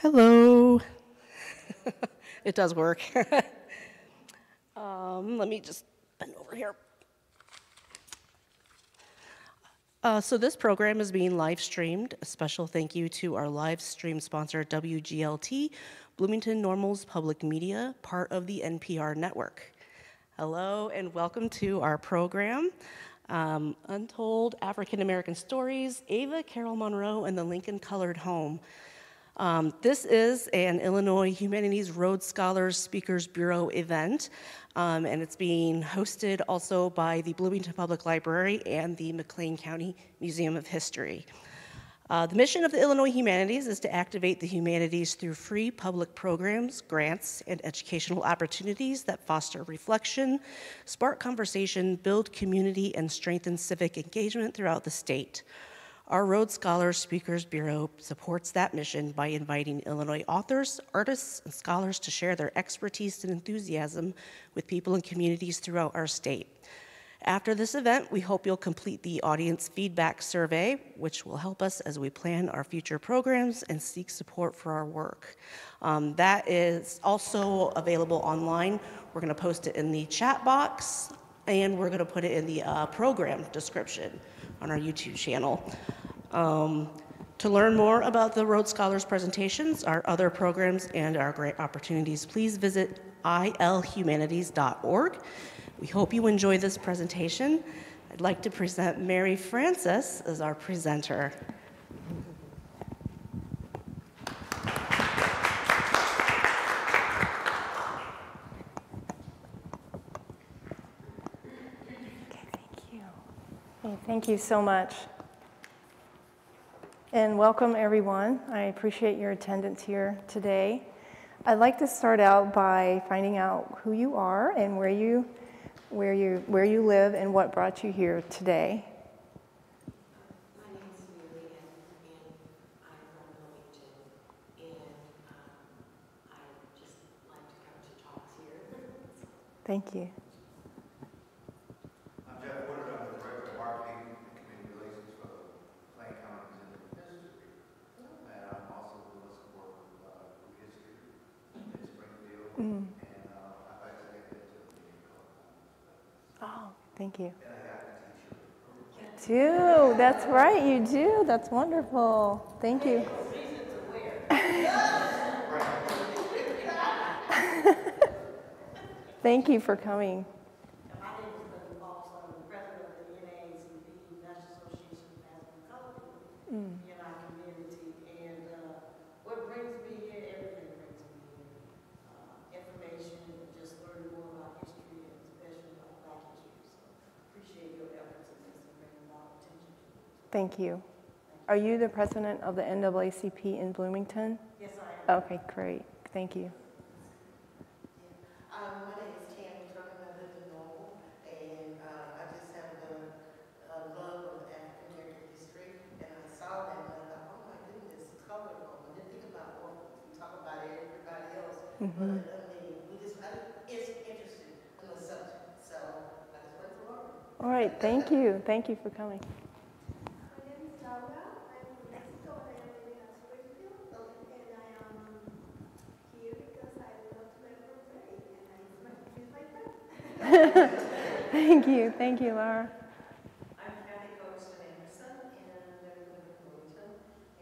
Hello. it does work. um, let me just bend over here. Uh, so this program is being live streamed. A special thank you to our live stream sponsor, WGLT, Bloomington Normals Public Media, part of the NPR network. Hello and welcome to our program, um, Untold African American Stories, Eva Carroll Monroe and the Lincoln Colored Home. Um, this is an Illinois Humanities Road Scholars Speakers Bureau event, um, and it's being hosted also by the Bloomington Public Library and the McLean County Museum of History. Uh, the mission of the Illinois Humanities is to activate the humanities through free public programs, grants, and educational opportunities that foster reflection, spark conversation, build community, and strengthen civic engagement throughout the state. Our Road Scholars Speakers Bureau supports that mission by inviting Illinois authors, artists, and scholars to share their expertise and enthusiasm with people and communities throughout our state. After this event, we hope you'll complete the audience feedback survey, which will help us as we plan our future programs and seek support for our work. Um, that is also available online. We're going to post it in the chat box, and we're going to put it in the uh, program description on our YouTube channel. Um, to learn more about the Road Scholars presentations, our other programs, and our grant opportunities, please visit ilhumanities.org. We hope you enjoy this presentation. I'd like to present Mary Frances as our presenter. Thank you so much. And welcome, everyone. I appreciate your attendance here today. I'd like to start out by finding out who you are and where you, where you, where you live and what brought you here today. My name is Mary Ann, and I'm from Wilmington, and um, I just like to come to talks here. Thank you. I'm Jeff Woodard, I'm the Director of Marketing and Community Relations for the McLean County Museum of History. And I'm also doing some work with uh, Group History in Springfield. Mm. And uh, I'd like to get into the meeting. Oh, thank you. Teacher. Do, that's right, you do. That's wonderful. Thank you. Thank you for coming. My name is Linda Fox, I'm the president of the NAACP, National Association of African Colored People in our community. And uh, what brings me here, everything brings me here. Uh, Information, and just learning more about history, and especially about black history. So appreciate your efforts in this and bringing a lot of attention to it. Thank you. Are you the president of the NAACP in Bloomington? Yes, I am. Okay, great. Thank you. Um, my name is Tammy Turner, I live in Noble, and, uh, I just have the, uh, love of African American history, and I saw that, and I thought, oh my goodness, color, I didn't think about, well, we talk about everybody else, but, I mean, we just, I, it's interesting in the subject, so I just went to learn. All right, thank you. Thank you for coming. My name is Laura. I'm from Mexico and I am living in Springfield. And I am here because I love to learn from Mary and I use my friend. Thank you. Thank you, Laura. I'm Kathy Coaston Anderson, and I live in Bloomington,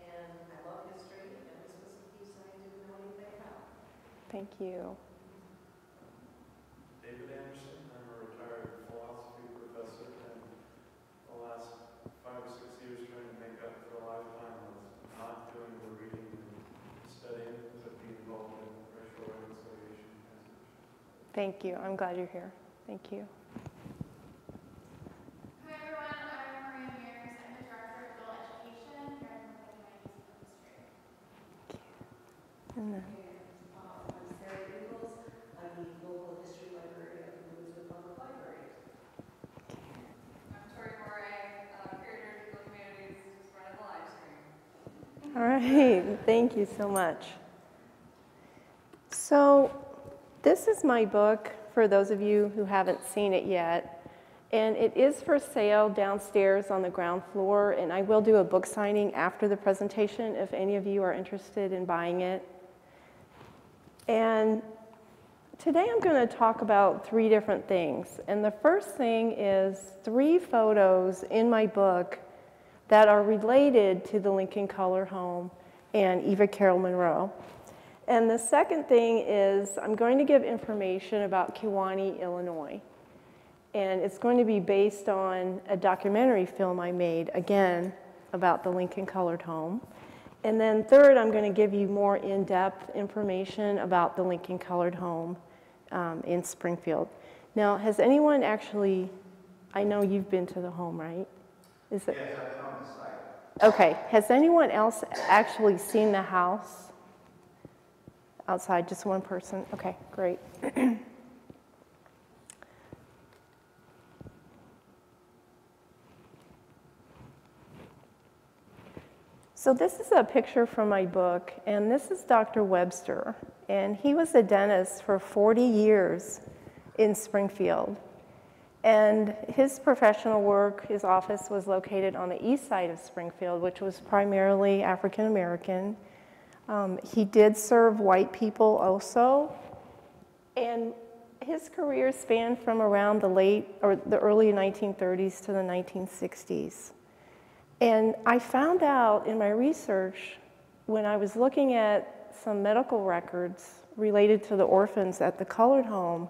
and I love history, and this was a piece I didn't know anything about. Thank you. David Anderson, I'm a retired philosophy professor, and the last five or six years trying to make up for a lifetime of not doing the reading and studying, but being involved in racial reconciliation. Thank you. I'm glad you're here. Thank you. Hi everyone, I'm Maria Mears. I'm the Director of Adult Education here at the Humanities Ministry. And then- Uh, I'm Sarah Ingalls, I'm the local history librarian at the Bloomington Public Library. I'm Tori Moray, uh, Curator of People Humanities, just running the live stream. All right. Thank you so much. So, this is my book for those of you who haven't seen it yet. And it is for sale downstairs on the ground floor, and I will do a book signing after the presentation if any of you are interested in buying it. And today I'm going to talk about three different things. And the first thing is three photos in my book that are related to the Lincoln Color Home and Eva Carroll Monroe. And the second thing is I'm going to give information about Kewanee, Illinois. And it's going to be based on a documentary film I made, again, about the Lincoln Colored Home. And then third, I'm going to give you more in-depth information about the Lincoln Colored Home um, in Springfield. Now, has anyone actually, I know you've been to the home, right? Is it? Yes, Okay, has anyone else actually seen the house? Outside, just one person? Okay, great. So this is a picture from my book, and this is Dr. Webster, and he was a dentist for 40 years in Springfield. And his professional work, his office was located on the east side of Springfield, which was primarily African American. Um, he did serve white people also, and his career spanned from around the late or the early 1930s to the 1960s. And I found out in my research when I was looking at some medical records related to the orphans at the colored home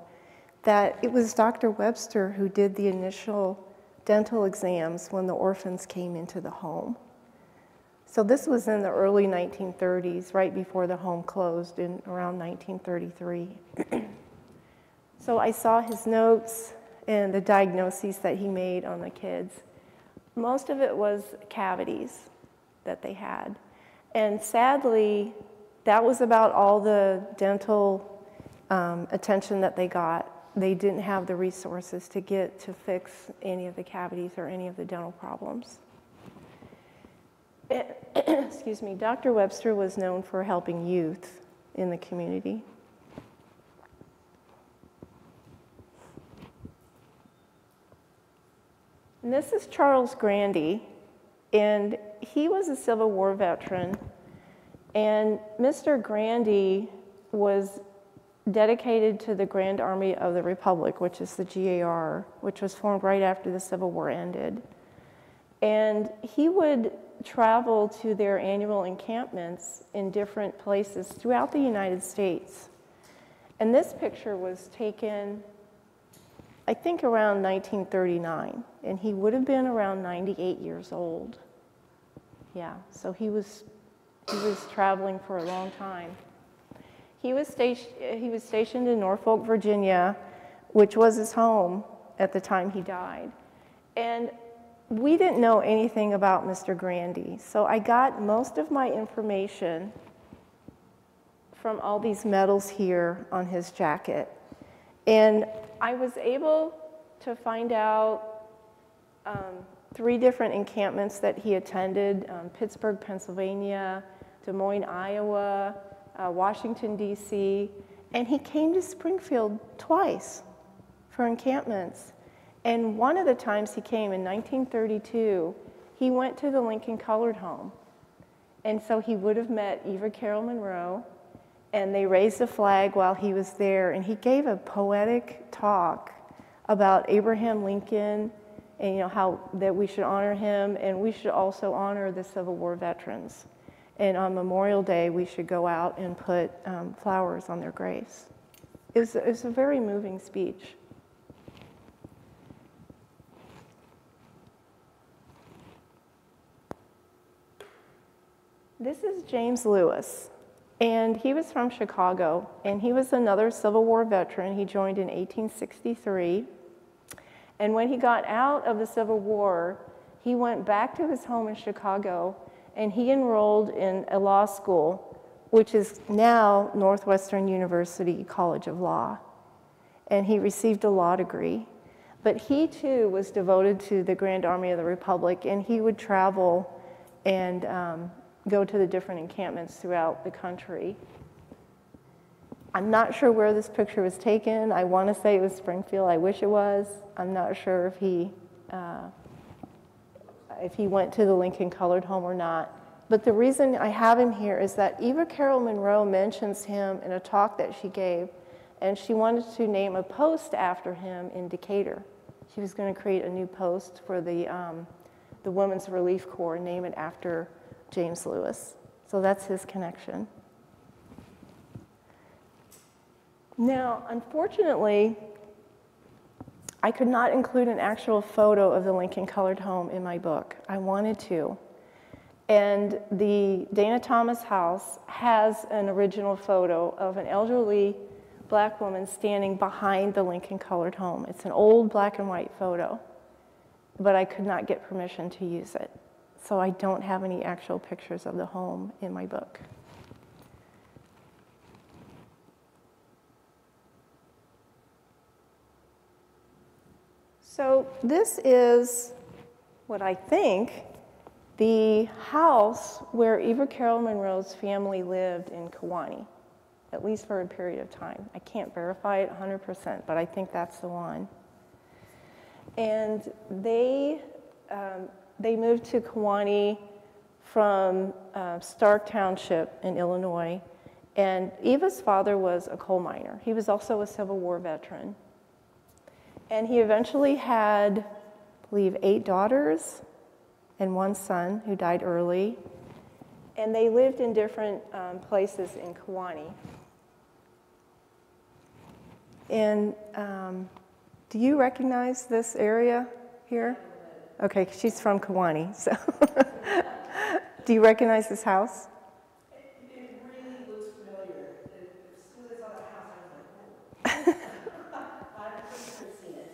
that it was Dr. Webster who did the initial dental exams when the orphans came into the home. So this was in the early 1930s, right before the home closed in around 1933. so I saw his notes and the diagnoses that he made on the kids. Most of it was cavities that they had. And sadly, that was about all the dental um, attention that they got. They didn't have the resources to get to fix any of the cavities or any of the dental problems. Eh, excuse me, Dr. Webster was known for helping youth in the community. And this is Charles Grandy, and he was a Civil War veteran. And Mr. Grandy was dedicated to the Grand Army of the Republic, which is the GAR, which was formed right after the Civil War ended. And he would travel to their annual encampments in different places throughout the United States. And this picture was taken I think around 1939, and he would have been around 98 years old. Yeah, so he was, he was traveling for a long time. He was, he was stationed in Norfolk, Virginia, which was his home at the time he died. And we didn't know anything about Mr. Grandy, so I got most of my information from all these medals here on his jacket. And I was able to find out um, three different encampments that he attended um, Pittsburgh, Pennsylvania, Des Moines, Iowa, uh, Washington, D.C., and he came to Springfield twice for encampments. And one of the times he came in 1932, he went to the Lincoln Colored Home. And so he would have met Eva Carroll Monroe, and they raised a flag while he was there, and he gave a poetic talk about Abraham Lincoln and you know how that we should honor him and we should also honor the Civil War veterans. And on Memorial Day, we should go out and put um, flowers on their graves. It was, it was a very moving speech. This is James Lewis. And he was from Chicago, and he was another Civil War veteran. He joined in 1863. And when he got out of the Civil War, he went back to his home in Chicago and he enrolled in a law school, which is now Northwestern University College of Law. And he received a law degree. But he too was devoted to the Grand Army of the Republic, and he would travel and um, go to the different encampments throughout the country. I'm not sure where this picture was taken. I want to say it was Springfield. I wish it was. I'm not sure if he, uh, if he went to the Lincoln Colored Home or not. But the reason I have him here is that Eva Carroll Monroe mentions him in a talk that she gave, and she wanted to name a post after him in Decatur. She was going to create a new post for the, um, the Women's Relief Corps, and name it after James Lewis. So that's his connection. Now, unfortunately, I could not include an actual photo of the Lincoln Colored Home in my book. I wanted to. And the Dana Thomas house has an original photo of an elderly black woman standing behind the Lincoln Colored Home. It's an old black and white photo, but I could not get permission to use it. So I don't have any actual pictures of the home in my book. So this is what I think the house where Eva Carroll Monroe's family lived in Kewanee, at least for a period of time. I can't verify it 100%, but I think that's the one. And they, um, they moved to Kewanee from uh, Stark Township in Illinois. And Eva's father was a coal miner. He was also a Civil War veteran. And he eventually had, I believe, eight daughters and one son who died early. And they lived in different um, places in Kewanee. And um, do you recognize this area here? Okay, she's from Kewanee, so. do you recognize this house? It really looks familiar. As soon as I saw the house, I was like, oh. I've seen it.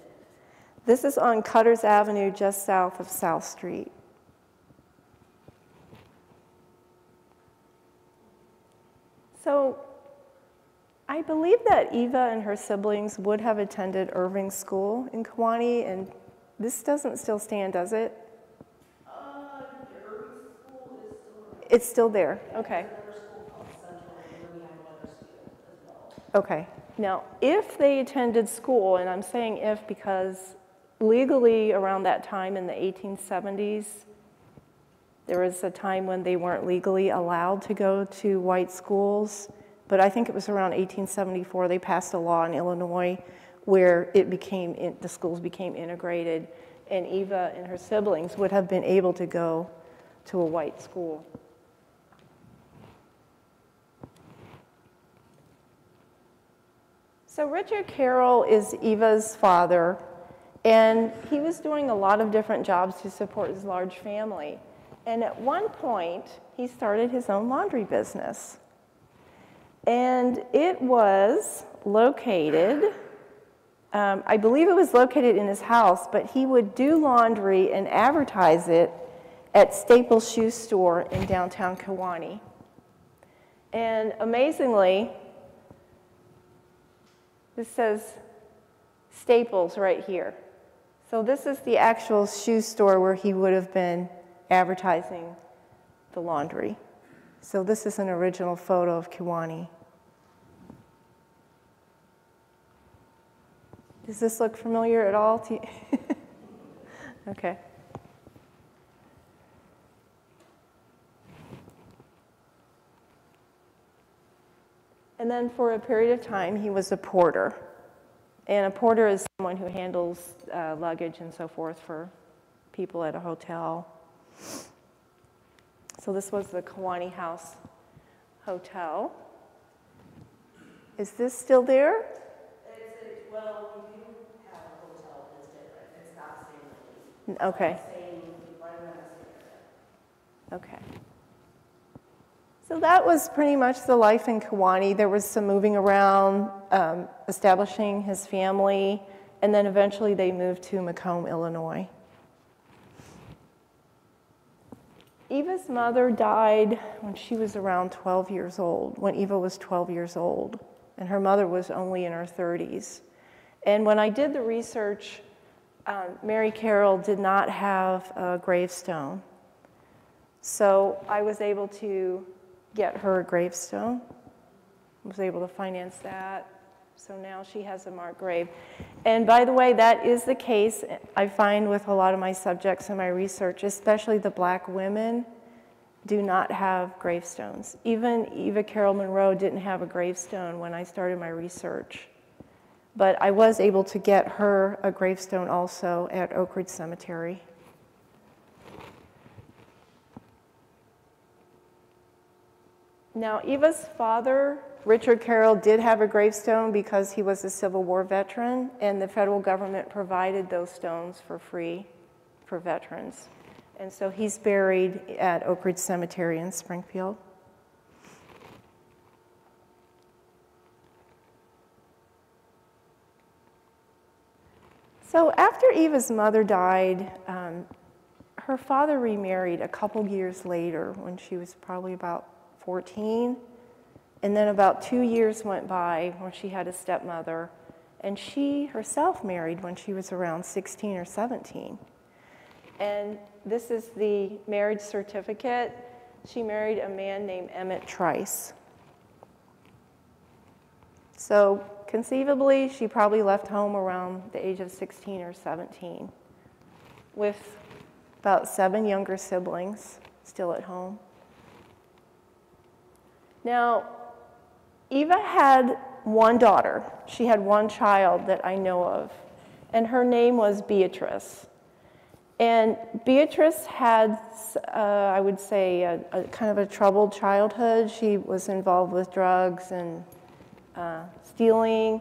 This is on Cutters Avenue, just south of South Street. So I believe that Eva and her siblings would have attended Irving School in Kewanee, and this doesn't still stand, does it? Uh, It's still there, okay. Okay. Now, if they attended school, and I'm saying if because legally around that time in the 1870s, there was a time when they weren't legally allowed to go to white schools, but I think it was around 1874 they passed a law in Illinois where it became the schools became integrated, and Eva and her siblings would have been able to go to a white school. So Richard Carroll is Eva's father, and he was doing a lot of different jobs to support his large family. And at one point, he started his own laundry business. And it was located, um, I believe it was located in his house, but he would do laundry and advertise it at Staples Shoe Store in downtown Kewanee. And amazingly, this says Staples right here. So this is the actual shoe store where he would have been advertising the laundry. So this is an original photo of Kewanee. Does this look familiar at all to you? okay. And then for a period of time, he was a porter. And a porter is someone who handles uh, luggage and so forth for people at a hotel. So this was the Kewanee House Hotel. Is this still there? It's, a- well, we do have a hotel, it's different. It's not the same. Okay, Same, right around the same okay. So that was pretty much the life in Kewanee. There was some moving around, um, establishing his family, and then eventually they moved to Macomb, Illinois. Eva's mother died when she was around 12 years old, when Eva was 12 years old, and her mother was only in her 30s. And when I did the research, um, Mary Carroll did not have a gravestone. So I was able to get her a gravestone. was able to finance that. So now she has a marked grave. And by the way, that is the case I find with a lot of my subjects in my research, especially the black women do not have gravestones. Even Eva Carroll Monroe didn't have a gravestone when I started my research. But I was able to get her a gravestone also at Oak Ridge Cemetery. Now, Eva's father, Richard Carroll, did have a gravestone because he was a Civil War veteran, and the federal government provided those stones for free for veterans. And so he's buried at Oak Ridge Cemetery in Springfield. So after Eva's mother died, um, her father remarried a couple years later when she was probably about 14. And then about two years went by when she had a stepmother, and she herself married when she was around 16 or 17. And this is the marriage certificate. She married a man named Emmett Trice. So conceivably, she probably left home around the age of 16 or 17 with about seven younger siblings still at home. Now, Eva had one daughter. She had one child that I know of, and her name was Beatrice. And Beatrice had, uh, I would say, a, a, kind of a troubled childhood. She was involved with drugs and uh, stealing.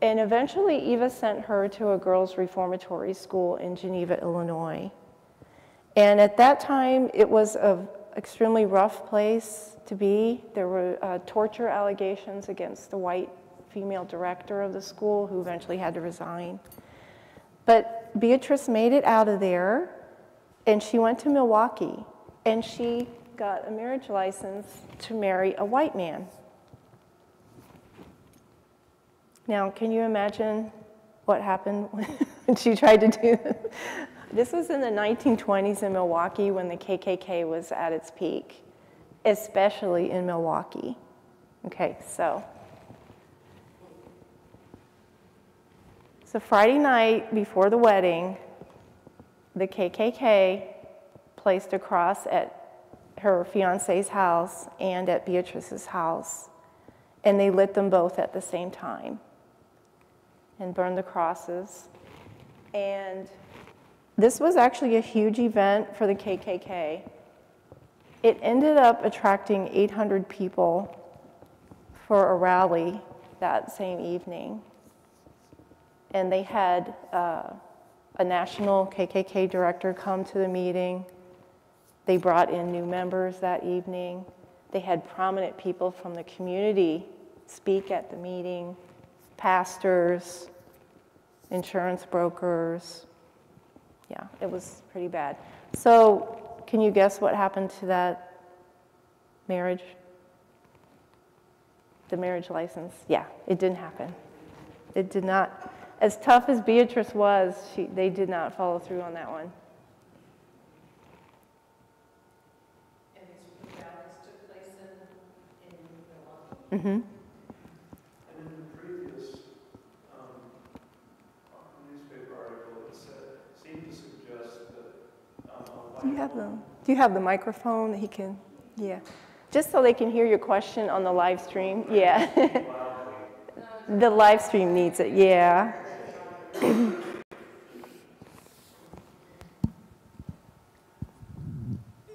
And eventually, Eva sent her to a girls' reformatory school in Geneva, Illinois. And at that time, it was an extremely rough place to be. There were uh, torture allegations against the white female director of the school, who eventually had to resign. But Beatrice made it out of there, and she went to Milwaukee, and she got a marriage license to marry a white man. Now, can you imagine what happened when she tried to do this? Was in the 1920s in Milwaukee when the KKK was at its peak, especially in Milwaukee. Okay, so So Friday night before the wedding, the KKK placed a cross at her fiance's house and at Beatrice's house, and they lit them both at the same time and burned the crosses. And this was actually a huge event for the KKK. It ended up attracting 800 people for a rally that same evening and they had uh, a national KKK director come to the meeting. They brought in new members that evening. They had prominent people from the community speak at the meeting pastors, insurance brokers. Yeah, it was pretty bad. So, can you guess what happened to that marriage? The marriage license? Yeah, it didn't happen. It did not as tough as Beatrice was, she, they did not follow through on that one. And these rallies took place in, in Milwaukee? Mm-hmm. And in the previous um, newspaper article, it said, seemed to suggest that um, a Do you have the Do you have the microphone that he can? Yeah, just so they can hear your question on the live stream. Yeah, the live stream needs it. Yeah.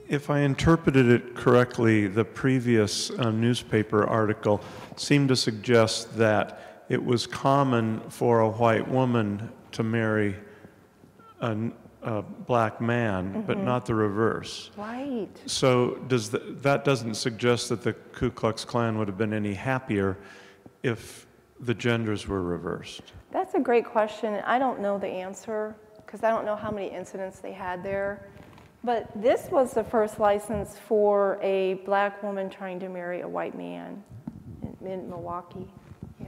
If I interpreted it correctly, the previous uh, newspaper article seemed to suggest that it was common for a white woman to marry a, a black man, but mm-hmm. not the reverse. Right. So does the, that doesn't suggest that the Ku Klux Klan would have been any happier if the genders were reversed? That's a great question. I don't know the answer because I don't know how many incidents they had there. But this was the first license for a black woman trying to marry a white man in, in Milwaukee. Yeah.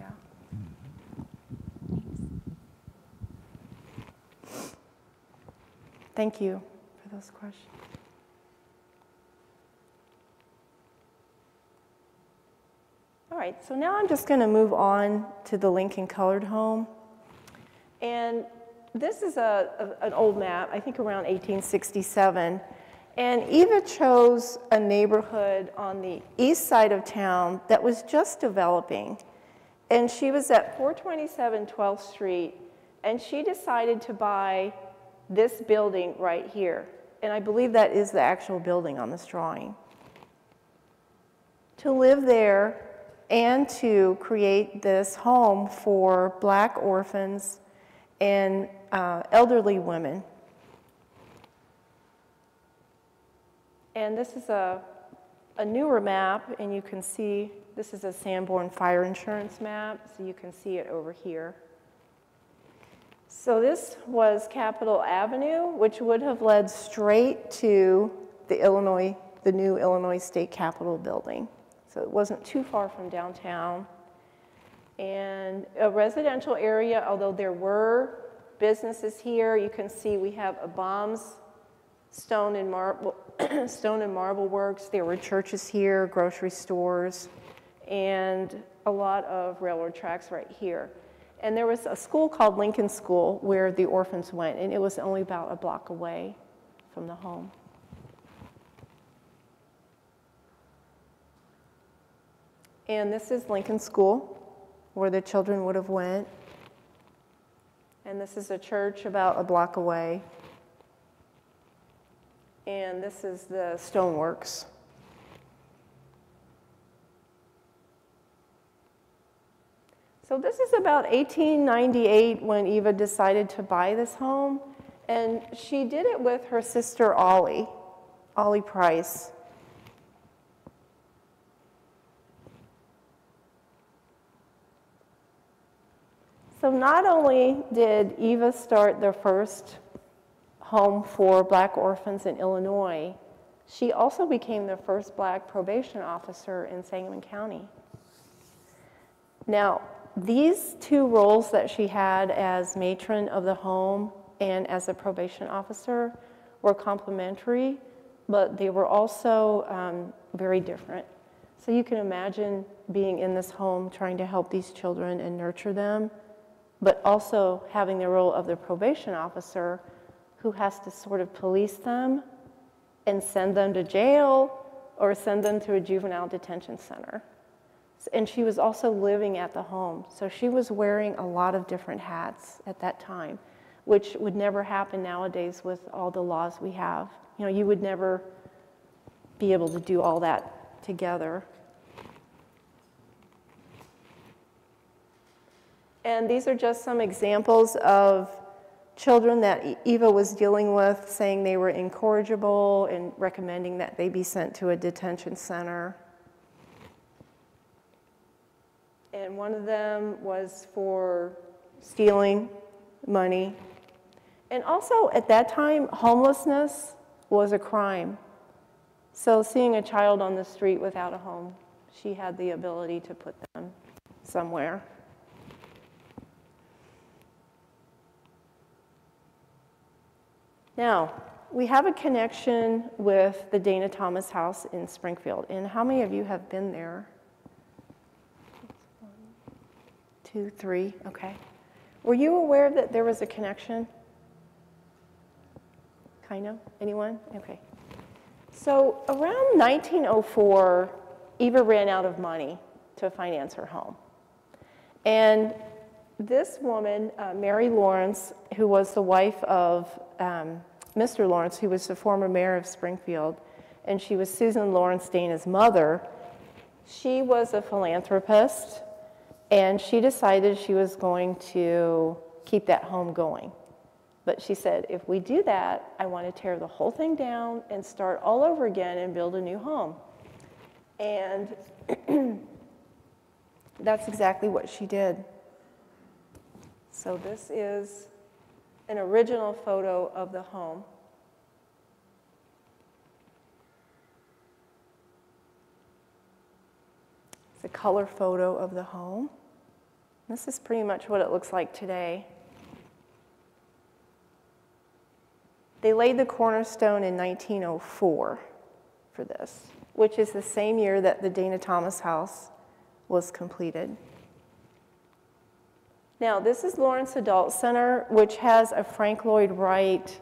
Thank you for those questions. All right, so now I'm just going to move on to the Lincoln Colored Home. And this is a, a- an old map, I think around 1867. And Eva chose a neighborhood on the east side of town that was just developing. And she was at 427 12th Street, and she decided to buy this building right here. And I believe that is the actual building on this drawing. To live there and to create this home for black orphans and uh, elderly women. And this is a, a newer map, and you can see this is a Sanborn fire insurance map, so you can see it over here. So this was Capitol Avenue, which would have led straight to the Illinois, the new Illinois State Capitol building. So it wasn't too far from downtown. And a residential area, although there were businesses here, you can see we have a Bombs Stone and Marble, Stone and Marble Works. There were churches here, grocery stores, and a lot of railroad tracks right here. And there was a school called Lincoln School where the orphans went, and it was only about a block away from the home. And this is Lincoln School, where the children would have went. And this is a church about a block away. And this is the stoneworks. So this is about 1898 when Eva decided to buy this home. And she did it with her sister Ollie, Ollie Price. So not only did Eva start the first home for black orphans in Illinois, she also became the first black probation officer in Sangamon County. Now, these two roles that she had as matron of the home and as a probation officer were complementary, but they were also um, very different. So you can imagine being in this home trying to help these children and nurture them, but also having the role of the probation officer who has to sort of police them and send them to jail or send them to a juvenile detention center. And she was also living at the home. So she was wearing a lot of different hats at that time, which would never happen nowadays with all the laws we have. You know, you would never be able to do all that together. And these are just some examples of children that Eva was dealing with, saying they were incorrigible and recommending that they be sent to a detention center. And one of them was for stealing money. And also, at that time, homelessness was a crime. So, seeing a child on the street without a home, she had the ability to put them somewhere. Now, we have a connection with the Dana Thomas House in Springfield. And how many of you have been there? Two, three, okay. Were you aware that there was a connection? Kind of? Anyone? Okay. So around 1904, Eva ran out of money to finance her home. And this woman, uh, Mary Lawrence, who was the wife of um, Mr. Lawrence, who was the former mayor of Springfield, and she was Susan Lawrence Dana's mother, she was a philanthropist, and she decided she was going to keep that home going. But she said, if we do that, I want to tear the whole thing down and start all over again and build a new home. And that's exactly what she did. So this is an original photo of the home. It's a color photo of the home. This is pretty much what it looks like today. They laid the cornerstone in 1904 for this, which is the same year that the Dana Thomas House was completed. Now, this is Lawrence Adult Center, which has a Frank Lloyd Wright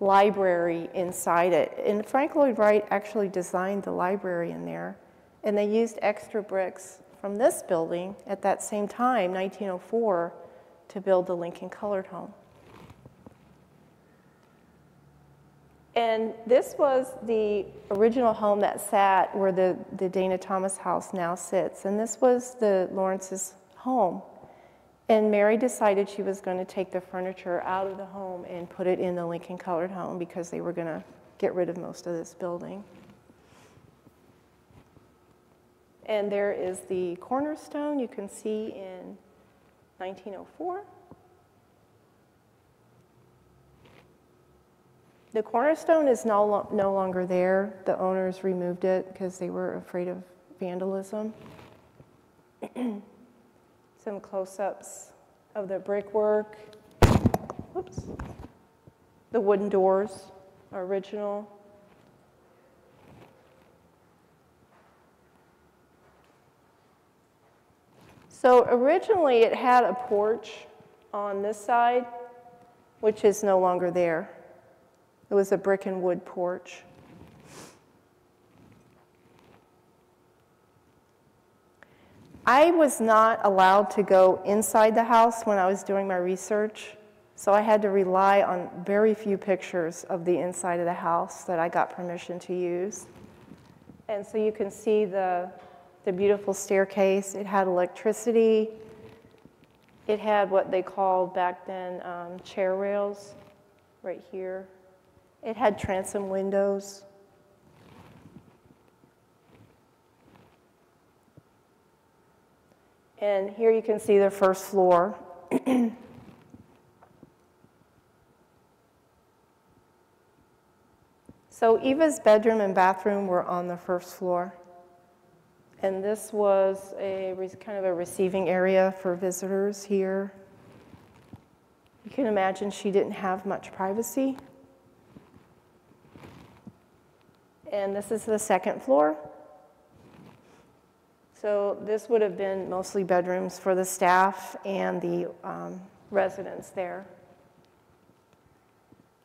library inside it. And Frank Lloyd Wright actually designed the library in there, and they used extra bricks from this building at that same time, 1904, to build the Lincoln Colored Home. And this was the original home that sat where the, the Dana Thomas house now sits. And this was the Lawrence's home. And Mary decided she was going to take the furniture out of the home and put it in the Lincoln Colored home because they were going to get rid of most of this building. And there is the cornerstone you can see in 1904. The cornerstone is no, no longer there. The owners removed it because they were afraid of vandalism. Some close ups of the brickwork. Whoops. The wooden doors are original. So originally it had a porch on this side, which is no longer there. It was a brick and wood porch. I was not allowed to go inside the house when I was doing my research, so I had to rely on very few pictures of the inside of the house that I got permission to use. And so you can see the, the beautiful staircase. It had electricity. It had what they called back then um, chair rails right here. It had transom windows. And here you can see the first floor. so Eva's bedroom and bathroom were on the first floor. And this was a kind of a receiving area for visitors here. You can imagine she didn't have much privacy. And this is the second floor. So this would have been mostly bedrooms for the staff and the um, residents there.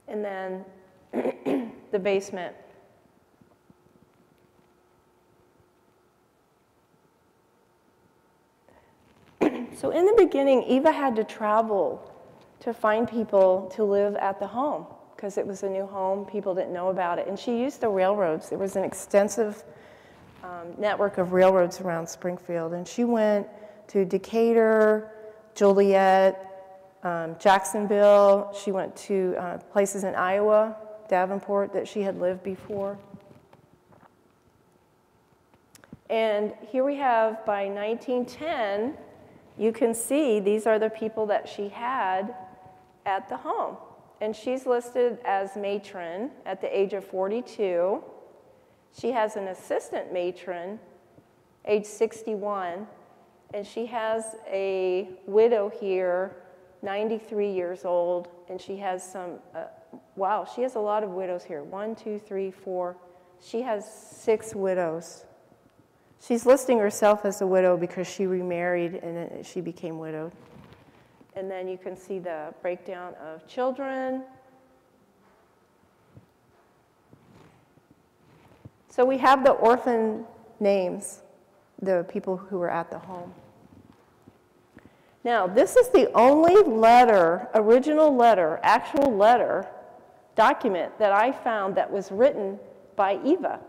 And then the basement. So in the beginning, Eva had to travel to find people to live at the home because it was a new home. People didn't know about it. And she used the railroads. There was an extensive um, network of railroads around Springfield. And she went to Decatur, Joliet, um, Jacksonville. She went to uh, places in Iowa, Davenport, that she had lived before. And here we have by 1910, you can see these are the people that she had at the home. And she's listed as matron at the age of 42. She has an assistant matron, age 61, and she has a widow here, 93 years old, and she has some, uh, wow, she has a lot of widows here. One, two, three, four. She has six widows. She's listing herself as a widow because she remarried and she became widowed. And then you can see the breakdown of children. So we have the orphan names, the people who were at the home. Now, this is the only letter, original letter, actual letter, document that I found that was written by Eva.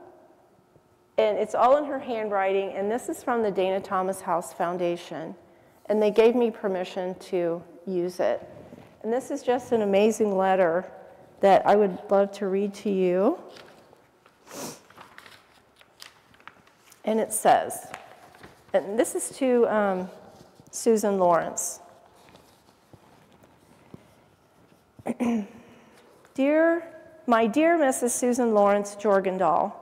And it's all in her handwriting, and this is from the Dana Thomas House Foundation. And they gave me permission to use it. And this is just an amazing letter that I would love to read to you. And it says, and this is to um, Susan Lawrence. dear, my dear Mrs. Susan Lawrence Jorgendahl,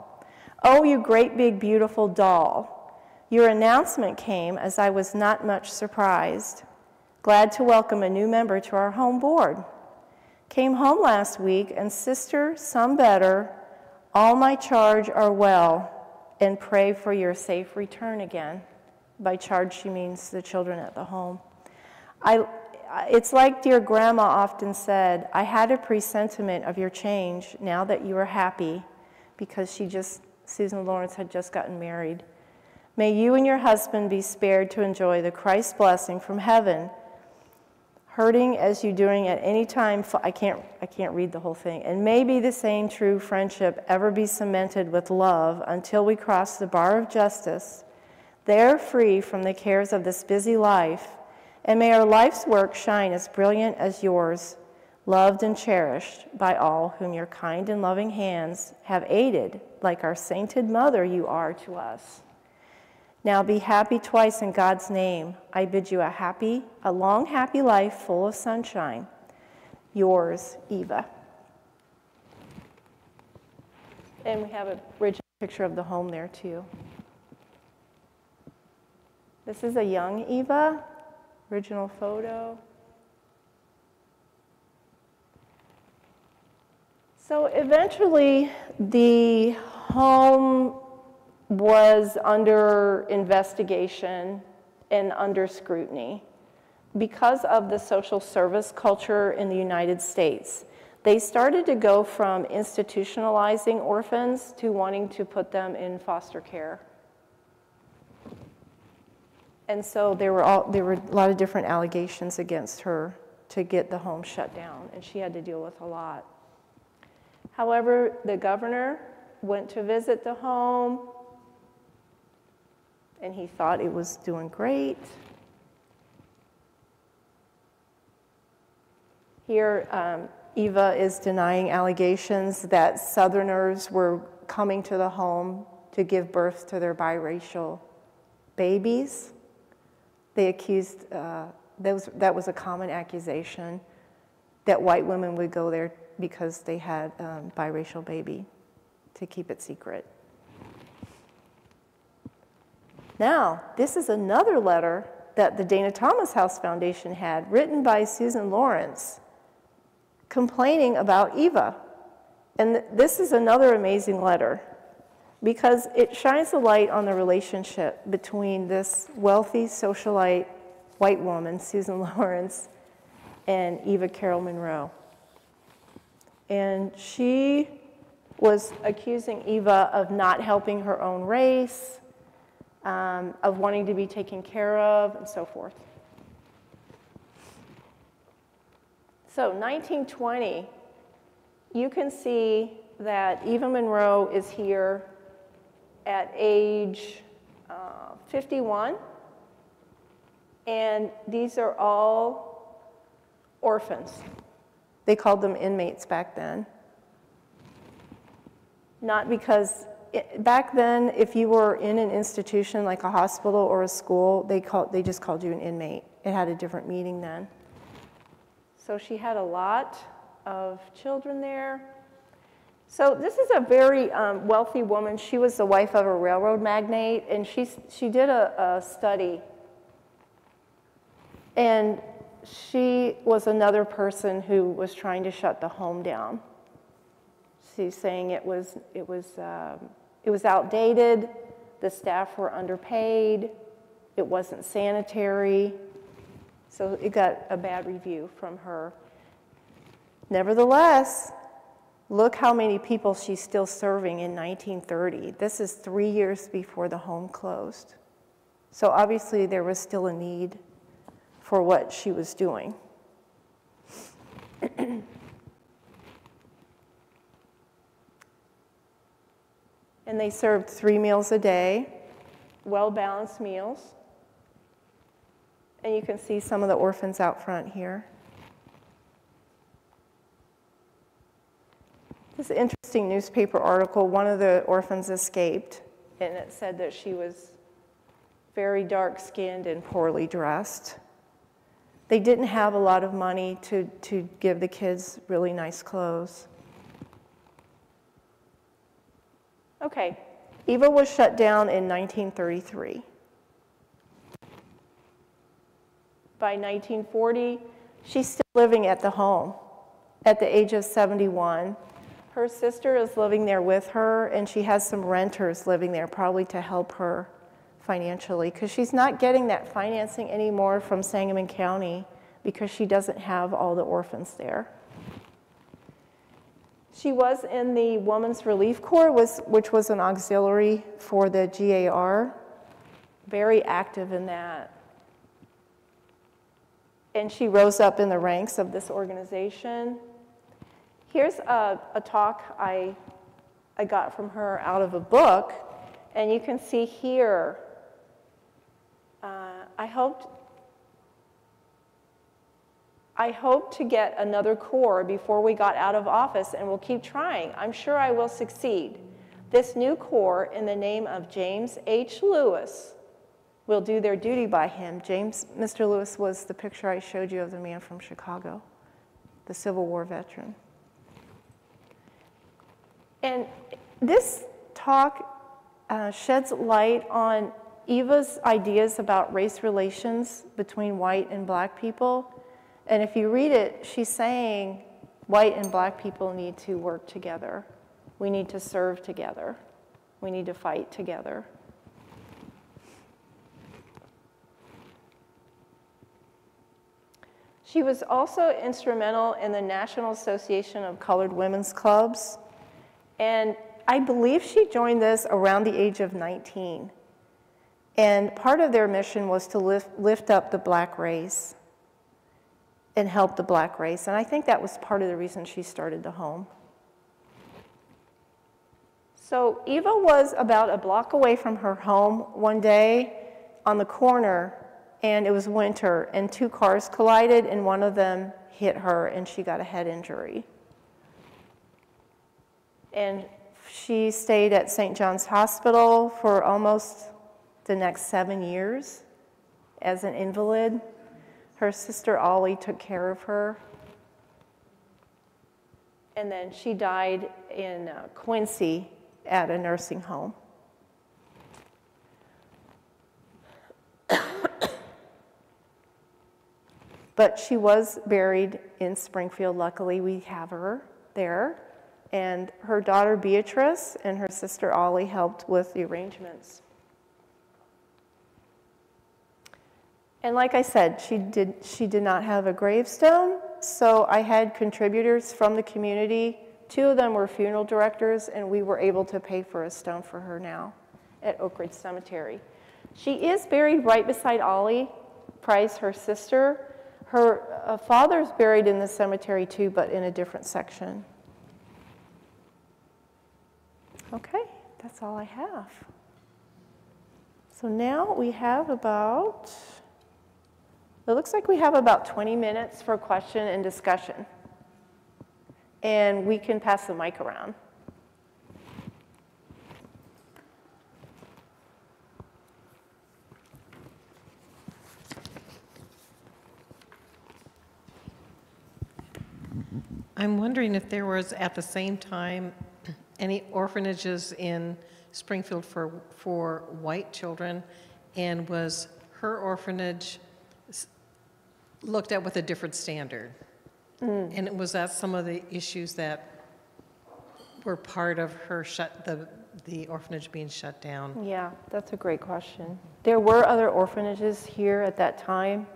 oh, you great big beautiful doll. Your announcement came as I was not much surprised. Glad to welcome a new member to our home board. Came home last week, and sister, some better, all my charge are well, and pray for your safe return again. By charge, she means the children at the home. I, it's like dear grandma often said, I had a presentiment of your change now that you are happy, because she just, Susan Lawrence had just gotten married. May you and your husband be spared to enjoy the Christ blessing from heaven. Hurting as you doing at any time, I can't, I can't read the whole thing. And may the same true friendship ever be cemented with love until we cross the bar of justice, there free from the cares of this busy life and may our life's work shine as brilliant as yours, loved and cherished by all whom your kind and loving hands have aided, like our sainted mother you are to us. Now be happy twice in God's name. I bid you a happy, a long, happy life full of sunshine. Yours, Eva. And we have a original picture of the home there, too. This is a young Eva original photo. So eventually, the home was under investigation and under scrutiny because of the social service culture in the United States. They started to go from institutionalizing orphans to wanting to put them in foster care. And so there were, all, there were a lot of different allegations against her to get the home shut down, and she had to deal with a lot. However, the governor went to visit the home, and he thought it was doing great. Here, um, Eva is denying allegations that Southerners were coming to the home to give birth to their biracial babies. They accused, uh, that, was, that was a common accusation, that white women would go there because they had um, biracial baby to keep it secret. Now, this is another letter that the Dana Thomas House Foundation had, written by Susan Lawrence, complaining about Eva. And th this is another amazing letter because it shines a light on the relationship between this wealthy socialite white woman, Susan Lawrence, and Eva Carroll Monroe. And she was accusing Eva of not helping her own race, um, of wanting to be taken care of, and so forth. So, 1920, you can see that Eva Monroe is here at age uh, 51. And these are all orphans. They called them inmates back then. Not because it, back then, if you were in an institution like a hospital or a school, they, called, they just called you an inmate. It had a different meaning then. So she had a lot of children there. So this is a very um, wealthy woman. She was the wife of a railroad magnate, and she, she did a, a study. And she was another person who was trying to shut the home down. She's saying it was, it was, um, it was outdated, the staff were underpaid, it wasn't sanitary, so it got a bad review from her. Nevertheless, Look how many people she's still serving in 1930. This is three years before the home closed. So obviously, there was still a need for what she was doing. and they served three meals a day, well balanced meals. And you can see some of the orphans out front here. This interesting newspaper article, one of the orphans escaped, and it said that she was very dark skinned and poorly dressed. They didn't have a lot of money to, to give the kids really nice clothes. Okay, Eva was shut down in 1933. By 1940, she's still living at the home at the age of 71 her sister is living there with her, and she has some renters living there, probably to help her financially because she's not getting that financing anymore from Sangamon County because she doesn't have all the orphans there. She was in the Women's Relief Corps, which was an auxiliary for the GAR, very active in that. And she rose up in the ranks of this organization. Here's a, a talk I, I got from her out of a book, and you can see here, uh, I hoped I hope to get another corps before we got out of office and will keep trying. I'm sure I will succeed. This new corps, in the name of James H. Lewis, will do their duty by him. James, Mr. Lewis was the picture I showed you of the man from Chicago, the Civil War veteran. And this talk uh, sheds light on Eva's ideas about race relations between white and black people and if you read it, she's saying white and black people need to work together. We need to serve together. We need to fight together. She was also instrumental in the National Association of Colored Women's Clubs. And I believe she joined this around the age of 19. And part of their mission was to lift, lift up the black race and help the black race. And I think that was part of the reason she started the home. So Eva was about a block away from her home one day on the corner, and it was winter, and two cars collided, and one of them hit her, and she got a head injury. And she stayed at St. John's Hospital for almost the next seven years as an invalid. Her sister Ollie took care of her. And then she died in uh, Quincy at a nursing home. but she was buried in Springfield. Luckily, we have her there. And her daughter Beatrice and her sister Ollie helped with the arrangements. And like I said, she did, she did not have a gravestone, so I had contributors from the community. Two of them were funeral directors, and we were able to pay for a stone for her now at Oak Ridge Cemetery. She is buried right beside Ollie Price, her sister. Her uh, father's buried in the cemetery too, but in a different section. Okay, that's all I have. So now we have about it looks like we have about 20 minutes for question and discussion. And we can pass the mic around. I'm wondering if there was at the same time any orphanages in Springfield for, for white children, and was her orphanage looked at with a different standard. Mm. And it was that some of the issues that were part of her shut, the, the orphanage being shut down? Yeah, that's a great question. There were other orphanages here at that time,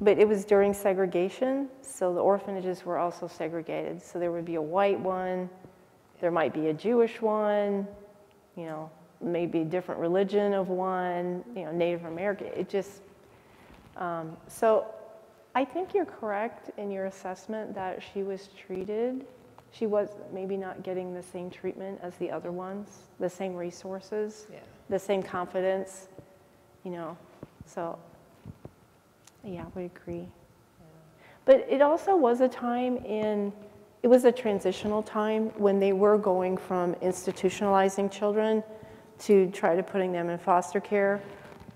but it was during segregation, so the orphanages were also segregated. So there would be a white one, there might be a Jewish one, you know, maybe a different religion of one, you know, Native American. It just um, so I think you're correct in your assessment that she was treated. She was maybe not getting the same treatment as the other ones, the same resources, Yeah. the same confidence, you know. So, yeah, we agree. But it also was a time in, it was a transitional time when they were going from institutionalizing children to try to putting them in foster care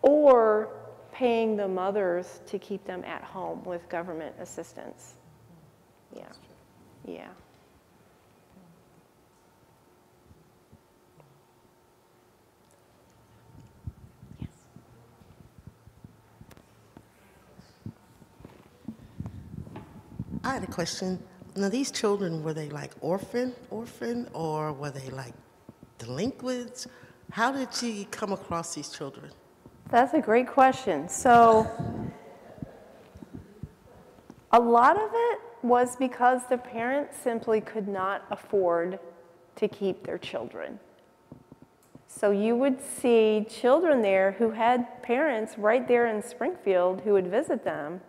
or paying the mothers to keep them at home with government assistance. Yeah. Yeah. Yes. I had a question. Now, these children, were they like orphan, orphan, or were they like delinquents? How did she come across these children? That's a great question. So, a lot of it was because the parents simply could not afford to keep their children. So, you would see children there who had parents right there in Springfield who would visit them,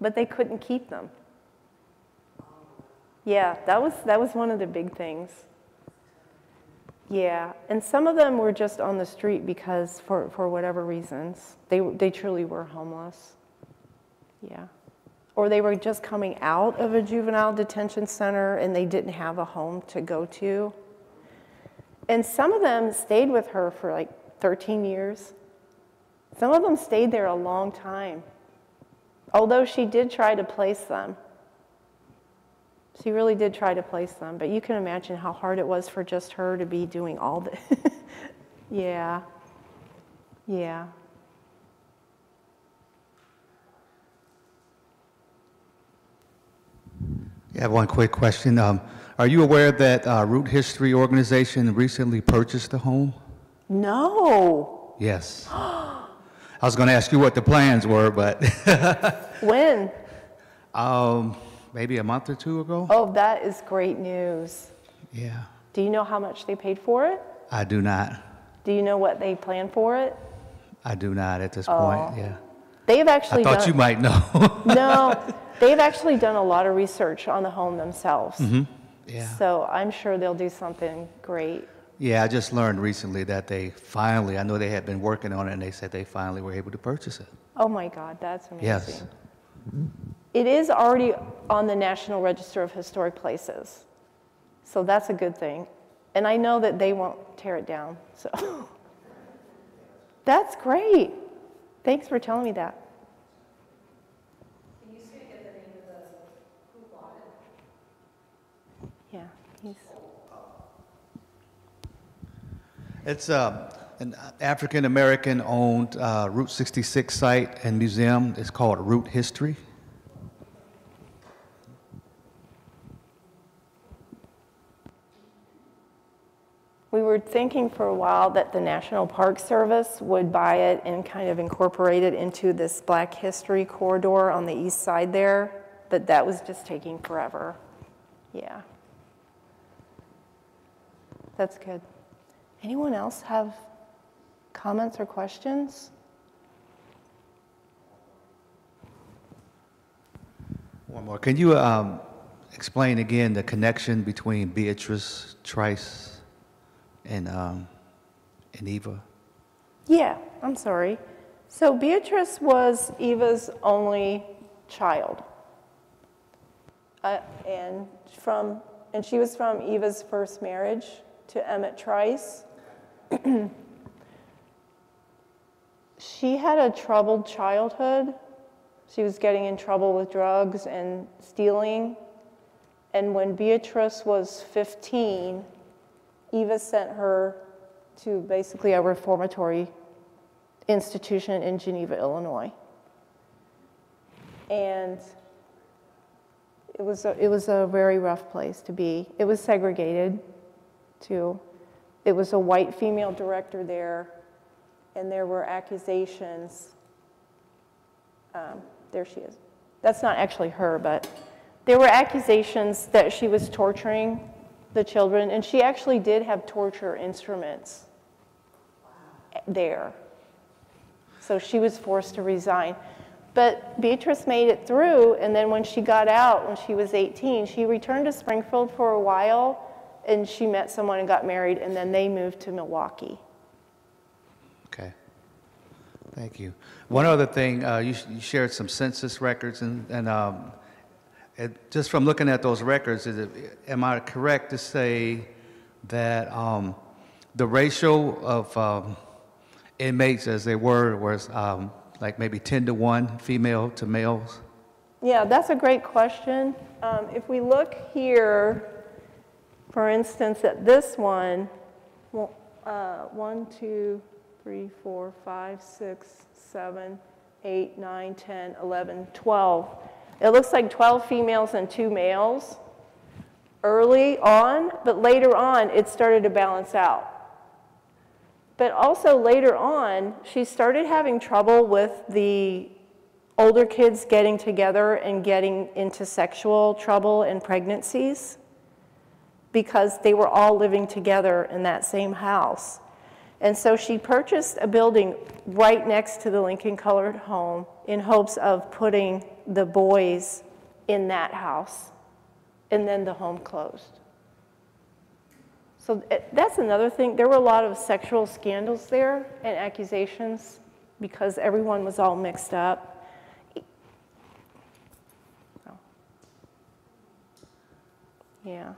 but they couldn't keep them. Yeah, that was, that was one of the big things. Yeah, and some of them were just on the street because, for, for whatever reasons, they, they truly were homeless. Yeah. Or they were just coming out of a juvenile detention center and they didn't have a home to go to. And some of them stayed with her for like 13 years. Some of them stayed there a long time, although she did try to place them. She really did try to place them, but you can imagine how hard it was for just her to be doing all the. yeah. Yeah. I have one quick question. Um, Are you aware that uh, Route History Organization recently purchased the home? No. Yes. I was going to ask you what the plans were, but When? um, maybe a month or two ago? Oh, that is great news. Yeah. Do you know how much they paid for it? I do not. Do you know what they plan for it? I do not at this Oh. point, yeah. They've actually I thought done, you might know. no, they've actually done a lot of research on the home themselves. Mm-hmm. Yeah. So I'm sure they'll do something great. Yeah, I just learned recently that they finally, I know they had been working on it, and they said they finally were able to purchase it. Oh my God, that's amazing. Yes. It is already on the National Register of Historic Places. So that's a good thing. And I know that they won't tear it down. So that's great. Thanks for telling me that. Can you say again the name of the who bought it? Yeah, he's It's uh, an African-American owned uh, Route 66 site and museum. It's called Route History. We were thinking for a while that the National Park Service would buy it and kind of incorporate it into this Black History corridor on the east side there, but that was just taking forever. Yeah. That's good. Anyone else have comments or questions? One more. Can you um, explain again the connection between Beatrice Trice and, um, and Eva? Yeah, I'm sorry. So Beatrice was Eva's only child. Uh, and from and she was from Eva's first marriage to Emmett Trice. she had a troubled childhood. She was getting in trouble with drugs and stealing. And when Beatrice was 15, Eva sent her to basically a reformatory institution in Geneva, Illinois. And it was a, it was a very rough place to be. It was segregated, too. It was a white female director there, and there were accusations. Um, there she is. That's not actually her, but there were accusations that she was torturing the children, and she actually did have torture instruments there. So she was forced to resign. But Beatrice made it through, and then when she got out, when she was 18, she returned to Springfield for a while, and she met someone and got married, and then they moved to Milwaukee. Okay. Thank you. One other thing, uh, you, you shared some census records, and, and um, it, just from looking at those records, is it, am I correct to say that um, the ratio of um, inmates as they were was um, like maybe 10 to 1 female to males? Yeah, that's a great question. Um, if we look here, for instance, at this one, uh, one, two, three, four, five, six, seven, eight, nine, 10, 11, 12. It looks like 12 females and two males early on, but later on, it started to balance out. But also later on, she started having trouble with the older kids getting together and getting into sexual trouble and pregnancies because they were all living together in that same house. And so she purchased a building right next to the Lincoln Colored home in hopes of putting the boys in that house. And then the home closed. So eh, that's another thing. There were a lot of sexual scandals there and accusations because everyone was all mixed up. Yeah.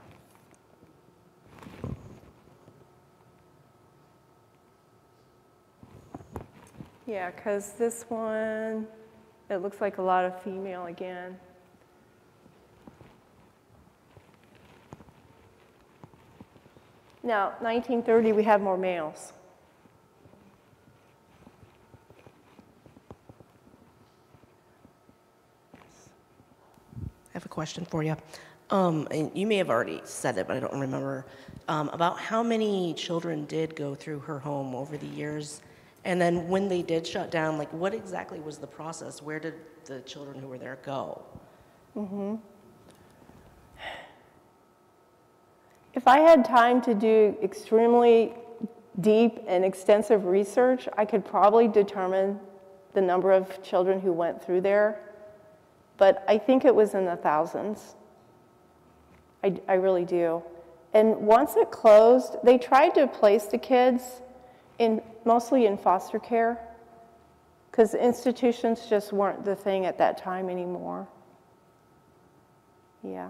Yeah, because this one, it looks like a lot of female again. Now, 1930, we have more males. I have a question for you. Um, and you may have already said it, but I don't remember. Um, about how many children did go through her home over the years? And then when they did shut down, like what exactly was the process? Where did the children who were there go? Mm-hmm. If I had time to do extremely deep and extensive research, I could probably determine the number of children who went through there. But I think it was in the thousands. I, I really do. And once it closed, they tried to place the kids in mostly in foster care because institutions just weren't the thing at that time anymore. Yeah.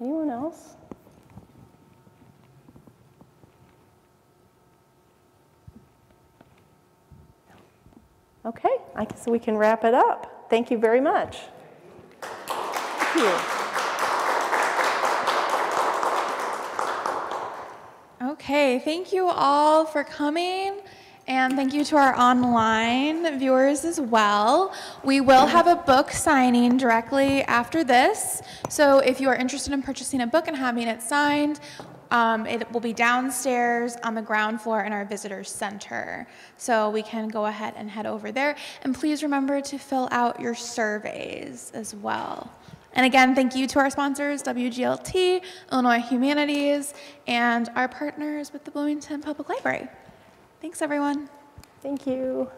Anyone else? Okay, I guess we can wrap it up. Thank you very much. You. Okay, thank you all for coming. And thank you to our online viewers as well. We will have a book signing directly after this. So if you are interested in purchasing a book and having it signed, um, it will be downstairs on the ground floor in our visitor center. So we can go ahead and head over there. And please remember to fill out your surveys as well. And again, thank you to our sponsors, WGLT, Illinois Humanities, and our partners with the Bloomington Public Library. Thanks, everyone. Thank you.